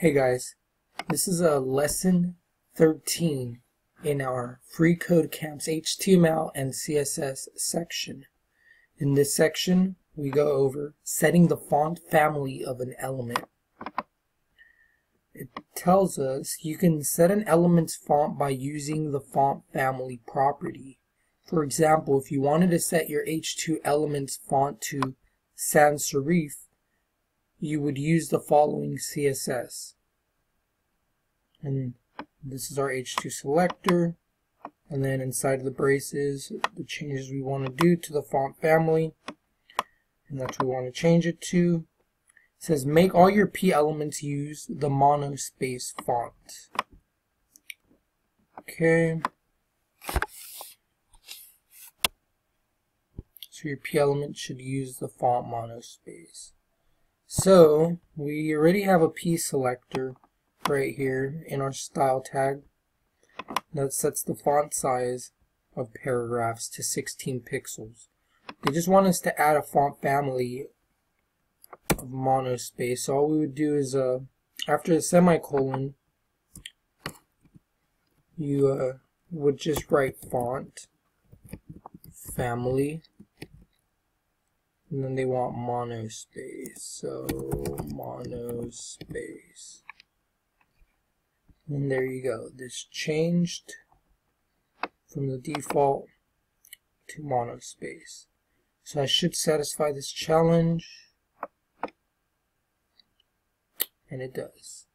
Hey guys, this is a lesson 13 in our Free Code Camps HTML and CSS section. In this section, we go over setting the font family of an element. It tells us you can set an element's font by using the font family property. For example, if you wanted to set your H2 element's font to sans serif, you would use the following CSS. And this is our H2 selector. And then inside the braces, the changes we want to do to the font family. And that's what we want to change it to. It says make all your P elements use the monospace font. Okay. So your P element should use the font monospace. So we already have a P selector right here in our style tag that sets the font size of paragraphs to 16 pixels. They just want us to add a font family of monospace. So all we would do is uh, after the semicolon you uh, would just write font family and then they want monospace, so monospace. And there you go. This changed from the default to monospace. So I should satisfy this challenge. And it does.